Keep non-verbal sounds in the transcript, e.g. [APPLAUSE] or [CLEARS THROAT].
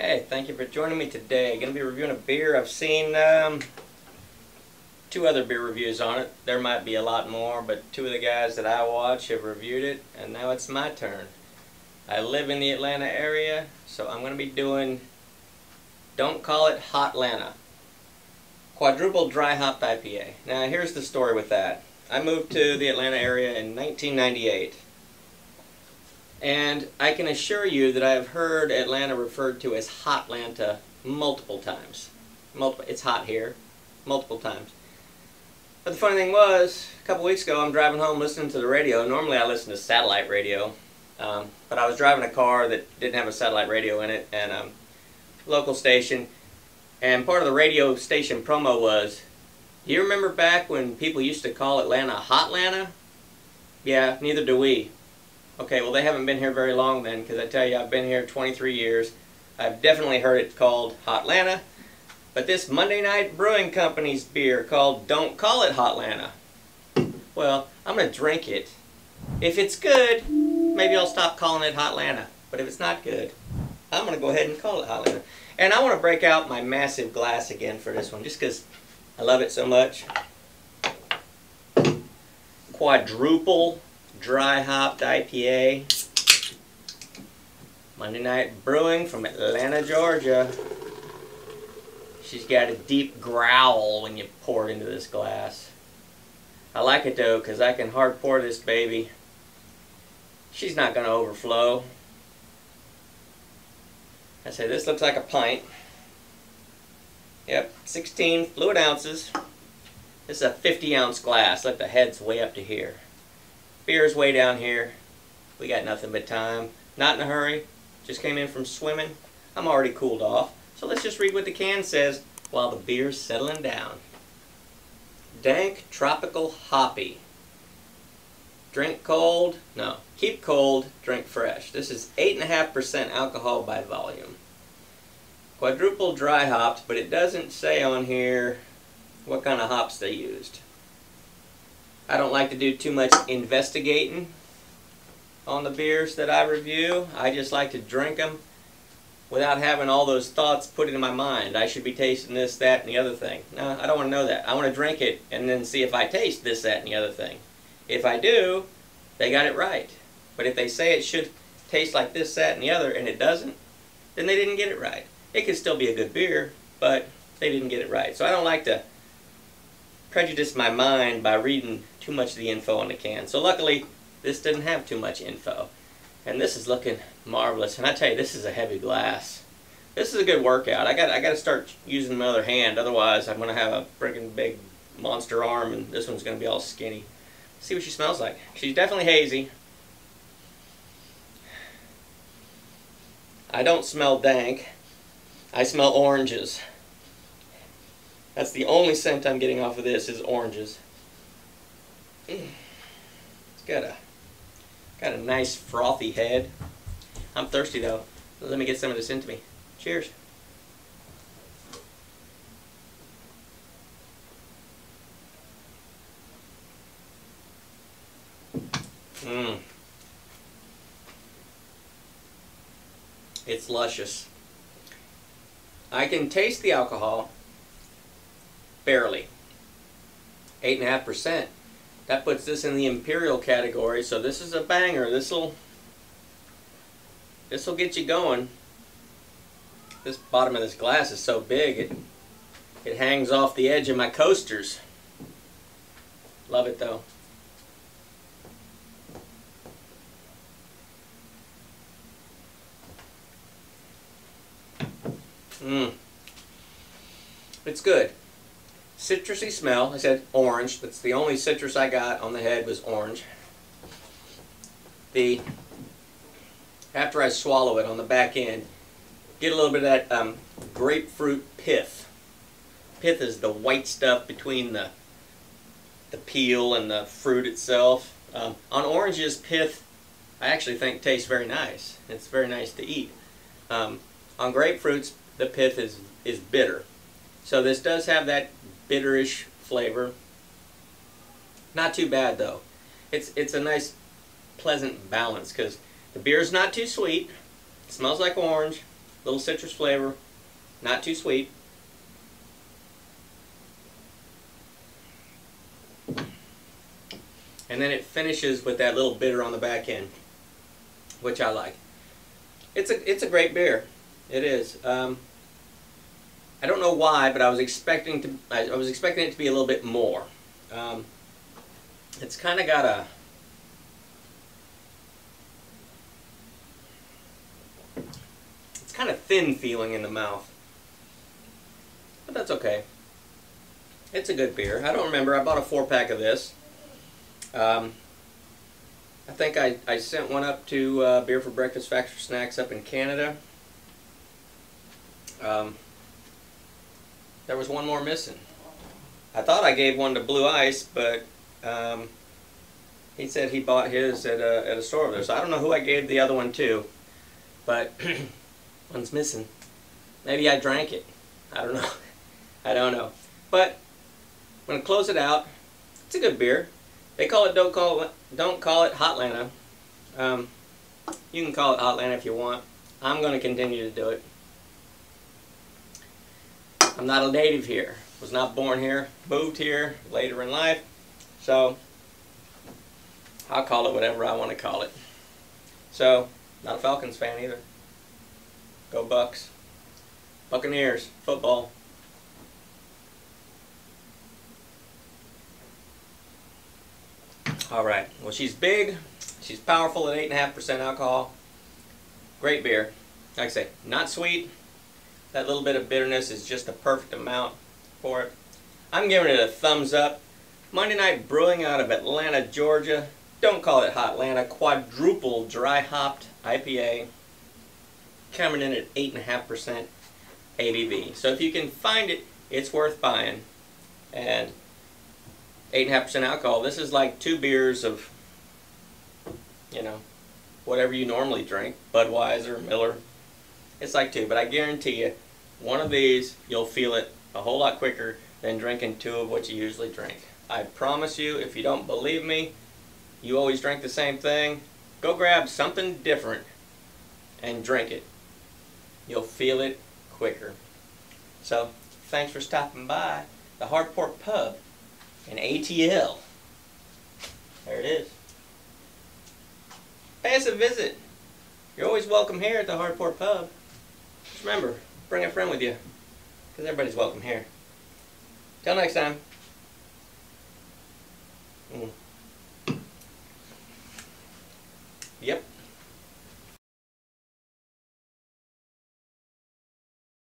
Hey, thank you for joining me today. Going to be reviewing a beer. I've seen um, two other beer reviews on it. There might be a lot more, but two of the guys that I watch have reviewed it, and now it's my turn. I live in the Atlanta area, so I'm going to be doing Don't Call It Hot Atlanta. Quadruple Dry Hopped IPA. Now, here's the story with that. I moved to the Atlanta area in 1998. And I can assure you that I have heard Atlanta referred to as Hot Atlanta multiple times. Multiple, it's hot here, multiple times. But the funny thing was, a couple weeks ago, I'm driving home listening to the radio. Normally I listen to satellite radio, um, but I was driving a car that didn't have a satellite radio in it, and um, local station, and part of the radio station promo was, do you remember back when people used to call Atlanta Hot Atlanta? Yeah, neither do we. Okay, well they haven't been here very long then, because I tell you, I've been here 23 years. I've definitely heard it called Hot Atlanta, but this Monday Night Brewing Company's beer called Don't Call It Hot Atlanta. Well, I'm going to drink it. If it's good, maybe I'll stop calling it Hot Atlanta. But if it's not good, I'm going to go ahead and call it Hot Atlanta. And I want to break out my massive glass again for this one, just because I love it so much. Quadruple dry hopped IPA. Monday Night Brewing from Atlanta, Georgia. She's got a deep growl when you pour it into this glass. I like it though because I can hard pour this baby. She's not going to overflow. I say this looks like a pint. Yep, 16 fluid ounces. This is a 50 ounce glass. Look, the head's way up to here. Beer's way down here. We got nothing but time. Not in a hurry. Just came in from swimming. I'm already cooled off. So let's just read what the can says while the beer's settling down. Dank Tropical Hoppy. Drink cold. No. Keep cold. Drink fresh. This is 8.5% alcohol by volume. Quadruple dry hopped, but it doesn't say on here what kind of hops they used. I don't like to do too much investigating on the beers that I review. I just like to drink them without having all those thoughts put into my mind. I should be tasting this, that, and the other thing. No, I don't want to know that. I want to drink it and then see if I taste this, that, and the other thing. If I do, they got it right. But if they say it should taste like this, that, and the other, and it doesn't, then they didn't get it right. It could still be a good beer, but they didn't get it right. So I don't like to prejudice my mind by reading too much of the info on the can. So luckily, this didn't have too much info. And this is looking marvelous. And I tell you, this is a heavy glass. This is a good workout. I got I got to start using my other hand. Otherwise, I'm going to have a freaking big monster arm, and this one's going to be all skinny. Let's see what she smells like. She's definitely hazy. I don't smell dank. I smell oranges. That's the only scent I'm getting off of this is oranges. It's got a got a nice frothy head. I'm thirsty though. Let me get some of this into me. Cheers. Mmm. It's luscious. I can taste the alcohol barely. 8.5%. That puts this in the imperial category, so this is a banger. This'll this'll get you going. This bottom of this glass is so big it it hangs off the edge of my coasters. Love it though. Mmm. It's good citrusy smell. I said orange. That's the only citrus I got on the head was orange. The after I swallow it on the back end, get a little bit of that um, grapefruit pith. Pith is the white stuff between the the peel and the fruit itself. Um, on oranges, pith I actually think tastes very nice. It's very nice to eat. Um, on grapefruits, the pith is is bitter. So this does have that bitterish flavor. Not too bad though. It's it's a nice pleasant balance because the beer is not too sweet. It smells like orange. little citrus flavor, not too sweet. And then it finishes with that little bitter on the back end, which I like. It's a it's a great beer. It is. Um, I don't know why, but I was expecting to I, I was expecting it to be a little bit more. Um, it's kind of got a it's kind of thin feeling in the mouth, but that's okay. It's a good beer. I don't remember. I bought a four pack of this. Um, I think I, I sent one up to uh, Beer for Breakfast Factory Snacks up in Canada. Um, there was one more missing. I thought I gave one to Blue Ice, but um, he said he bought his at a, at a store over there. So I don't know who I gave the other one to, but [CLEARS THROAT] one's missing. Maybe I drank it. I don't [LAUGHS] know. I don't know. But I'm gonna close it out. It's a good beer. They call it don't call it don't call it Hotlanta. Um, you can call it Hotlanta if you want. I'm going to continue to do it. I'm not a native here. Was not born here. Moved here later in life. So I'll call it whatever I want to call it. So not a Falcons fan either. Go Bucks. Buccaneers football. All right. Well, she's big. She's powerful at 8.5% alcohol. Great beer. Like I say, not sweet. That little bit of bitterness is just the perfect amount for it. I'm giving it a thumbs up. Monday Night Brewing out of Atlanta, Georgia. Don't call it Hot Atlanta. Quadruple dry hopped IPA. Coming in at 8.5% ABV. So if you can find it, it's worth buying. And 8.5% alcohol. This is like two beers of, you know, whatever you normally drink. Budweiser, Miller. It's like two, but I guarantee you, one of these, you'll feel it a whole lot quicker than drinking two of what you usually drink. I promise you, if you don't believe me, you always drink the same thing, go grab something different and drink it. You'll feel it quicker. So, thanks for stopping by the Hardport Pub in ATL. There it is. Pay us a visit. You're always welcome here at the Hardport Pub. Just remember, bring a friend with you, because everybody's welcome here. Till next time. Mm.